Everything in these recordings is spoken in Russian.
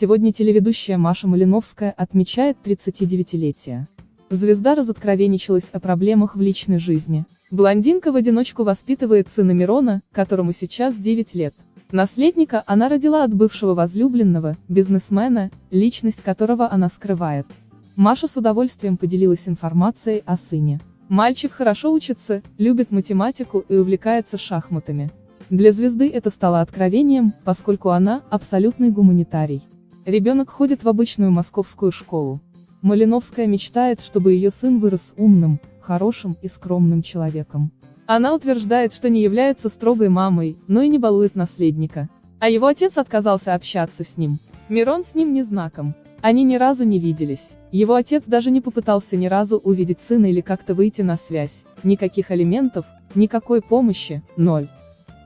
Сегодня телеведущая Маша Малиновская отмечает 39-летие. Звезда разоткровенничалась о проблемах в личной жизни. Блондинка в одиночку воспитывает сына Мирона, которому сейчас 9 лет. Наследника она родила от бывшего возлюбленного, бизнесмена, личность которого она скрывает. Маша с удовольствием поделилась информацией о сыне. Мальчик хорошо учится, любит математику и увлекается шахматами. Для звезды это стало откровением, поскольку она – абсолютный гуманитарий. Ребенок ходит в обычную московскую школу. Малиновская мечтает, чтобы ее сын вырос умным, хорошим и скромным человеком. Она утверждает, что не является строгой мамой, но и не балует наследника. А его отец отказался общаться с ним. Мирон с ним не знаком. Они ни разу не виделись. Его отец даже не попытался ни разу увидеть сына или как-то выйти на связь. Никаких алиментов, никакой помощи, ноль.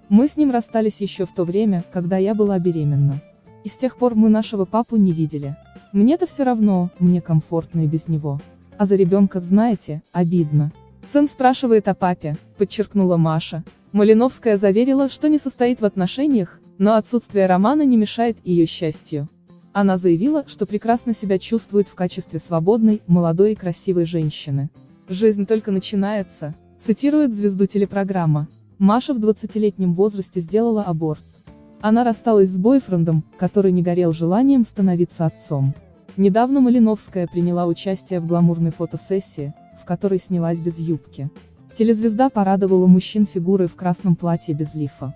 Мы с ним расстались еще в то время, когда я была беременна. И с тех пор мы нашего папу не видели. Мне-то все равно, мне комфортно и без него. А за ребенка, знаете, обидно. Сын спрашивает о папе, подчеркнула Маша. Малиновская заверила, что не состоит в отношениях, но отсутствие романа не мешает ее счастью. Она заявила, что прекрасно себя чувствует в качестве свободной, молодой и красивой женщины. «Жизнь только начинается», цитирует звезду телепрограмма. Маша в 20-летнем возрасте сделала аборт. Она рассталась с бойфрендом, который не горел желанием становиться отцом. Недавно Малиновская приняла участие в гламурной фотосессии, в которой снялась без юбки. Телезвезда порадовала мужчин фигурой в красном платье без лифа.